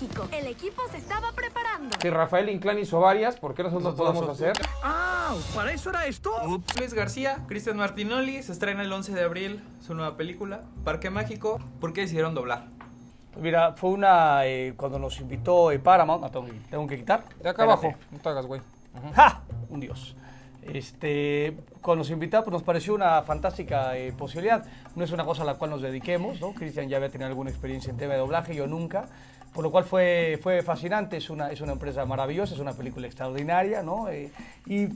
México. El equipo se estaba preparando. Si Rafael Inclán hizo varias, ¿por qué nosotros no podemos hacer? ¡Ah! ¿Para eso era esto? Luis García, Cristian Martinoli, se estrena el 11 de abril su nueva película, Parque Mágico. ¿Por qué decidieron doblar? Mira, fue una. eh, cuando nos invitó eh, Paramount. ah, tengo, que- tengo que quitar. De acá Espérate. abajo, no te hagas, güey. ¡Ja! Un dios. Este, cuando nos invitó, pues nos pareció una fantástica eh, posibilidad. No es una cosa a la cual nos dediquemos, ¿no? Cristian ya había tenido alguna experiencia en tema de doblaje, yo nunca. Por lo cual fue, fue fascinante, es una, es una empresa maravillosa, es una película extraordinaria, ¿no? Eh, y,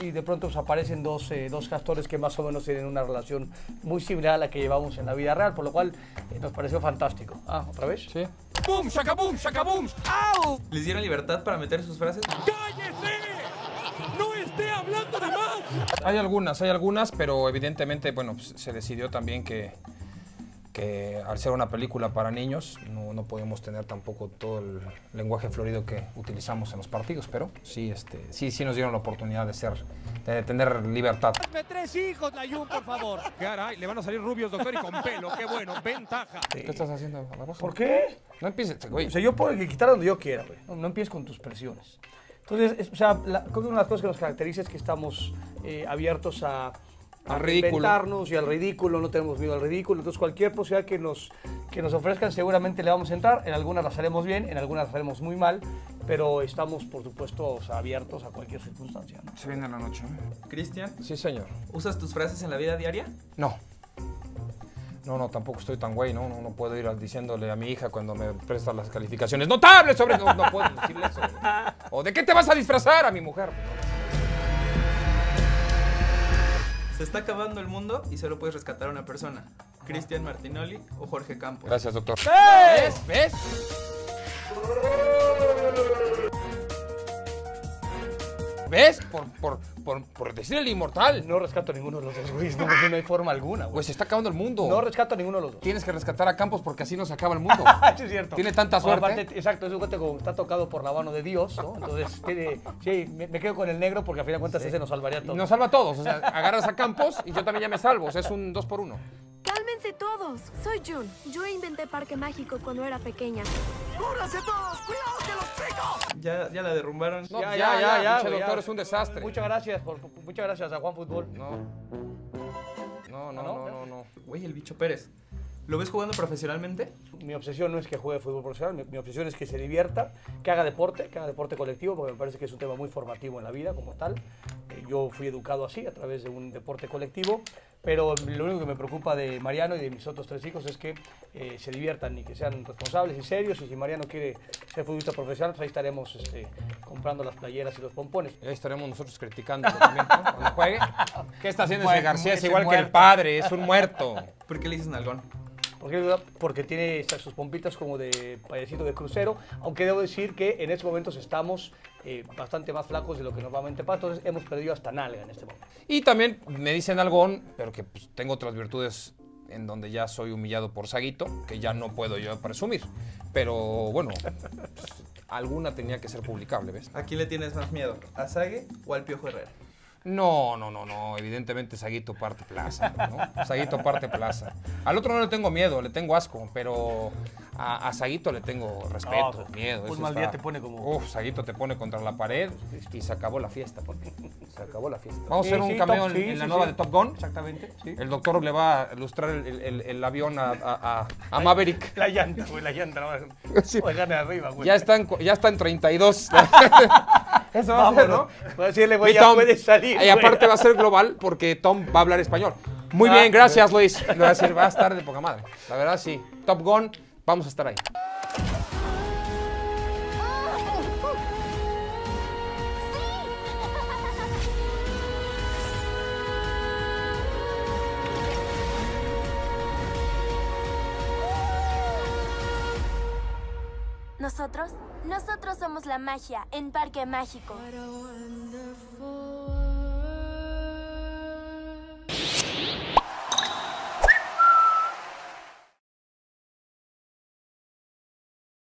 y de pronto pues, aparecen dos, eh, dos castores que más o menos tienen una relación muy similar a la que llevamos en la vida real, por lo cual eh, nos pareció fantástico. Ah, ¿otra vez? Sí. ¡Bum! ¡Shakabum! ¡Shakabum! ¡Au! ¿Les dieron libertad para meter sus frases? ¡Cállese! ¡No esté hablando de más! Hay algunas, hay algunas, pero evidentemente, bueno, pues, se decidió también que, que al ser una película para niños, no, no podemos tener tampoco todo el lenguaje florido que utilizamos en los partidos, pero sí, este, sí, sí nos dieron la oportunidad de ser, de tener libertad. Hazme tres hijos, Layun, por favor. Caray, le van a salir rubios, doctor, y con pelo. ¡Qué bueno! ¡Ventaja! ¿Qué estás haciendo? ¿Por qué? No empieces, güey. O sea, yo puedo quitar donde yo quiera, güey. No, no empieces con tus presiones. Entonces, es- o sea, la- creo que una de las cosas que nos caracteriza es que estamos eh, abiertos a Al ridículo. reinventarnos y al ridículo, no tenemos miedo al ridículo. Entonces, cualquier posibilidad que nos, que nos ofrezcan, seguramente le vamos a entrar. En algunas las haremos bien, en algunas las haremos muy mal, pero estamos, por supuesto, o sea, abiertos a cualquier circunstancia. ¿no? Se viene la noche. Cristian, Sí, señor. ¿usas tus frases en la vida diaria? No. No, no, tampoco estoy tan güey, ¿no? No, no puedo ir diciéndole a mi hija cuando me presta las calificaciones. ¡Notables sobre! No, no puedo decirle eso. ¿O de qué te vas a disfrazar a mi mujer? Se está acabando el mundo y solo puedes rescatar a una persona. Cristian Martinoli o Jorge Campos. Gracias, doctor. ¿Ves? ¿Ves? ¿Ves? Por, por, por, por decir el inmortal. No rescato a ninguno de los dos, güey. No, no hay forma alguna, güey. Pues se está acabando el mundo. No rescato a ninguno de los dos. Tienes que rescatar a Campos porque así no se acaba el mundo. Sí, es cierto. Tiene tanta Bueno, suerte. aparte, exacto, es un cuate como está tocado por la mano de Dios, ¿no? Entonces, tiene- sí, me, me quedo con el negro porque a fin de cuentas ese nos salvaría a Y todos. nos salva a todos. O sea, agarras a Campos y yo también ya me salvo. O sea, es un dos por uno. Cálmense todos. Soy Jun. Yo inventé Parque Mágico cuando era pequeña. ¡Cúbranse todos! ¡Cuidado! Ya, ya la derrumbaron. No, ya, ya, ya, ya, doctor ya. es un desastre. Muchas gracias, por, muchas gracias a Juan Fútbol. No. No, no, no, no, no. Güey, el bicho Pérez. ¿Lo ves jugando profesionalmente? Mi obsesión no es que juegue fútbol profesional, mi, mi obsesión es que se divierta, que haga deporte, que haga deporte colectivo, porque me parece que es un tema muy formativo en la vida como tal. Eh, yo fui educado así, a través de un deporte colectivo, pero lo único que me preocupa de Mariano y de mis otros tres hijos es que eh, se diviertan y que sean responsables y serios. Y si Mariano quiere ser futbolista profesional, pues ahí estaremos este, comprando las playeras y los pompones. Y ahí estaremos nosotros criticándolo también, ¿no? Cuando juegue. ¿Qué está haciendo ese García? Es igual que el padre, es un muerto. ¿Por qué le dices nalgón? ¿Por qué? Porque tiene sus pompitas como de payasito de crucero, aunque debo decir que en estos momentos estamos eh, bastante más flacos de lo que normalmente pasa, entonces hemos perdido hasta nalga en este momento. Y también me dicen algón, pero que pues, tengo otras virtudes en donde ya soy humillado por Saguito, que ya no puedo yo presumir. Pero bueno, pues, alguna tenía que ser publicable, ¿ves? ¿A quién le tienes más miedo? ¿A Sague o al Piojo Herrera? No, no, no, no. Evidentemente Saguito parte plaza, ¿no? Saguito parte plaza. Al otro no le tengo miedo, le tengo asco, pero a, a Saguito le tengo respeto, No, miedo. un mal día te pone como- Uf, Saguito te pone contra la pared y se acabó la fiesta, porque se acabó la fiesta. Vamos a hacer un sí, cameo Top- en, sí, en la nueva de Top Gun. Exactamente. El doctor le va a ilustrar el, el- el- el avión a, a- a- a Maverick. La llanta, güey, la llanta. No. Pues gane arriba, güey. Ya está en, cu- ya está en 32. Eso va a ser, ¿no? Voy a decirle, güey, Mi ya Tom. puedes salir. Y aparte va a ser global porque Tom va a hablar español. Muy Ah, bien, gracias Luis. Le voy a decir, va a estar de poca madre. La verdad sí. Top Gun, vamos a estar ahí. ¿Nosotros? Nosotros somos la magia en Parque Mágico.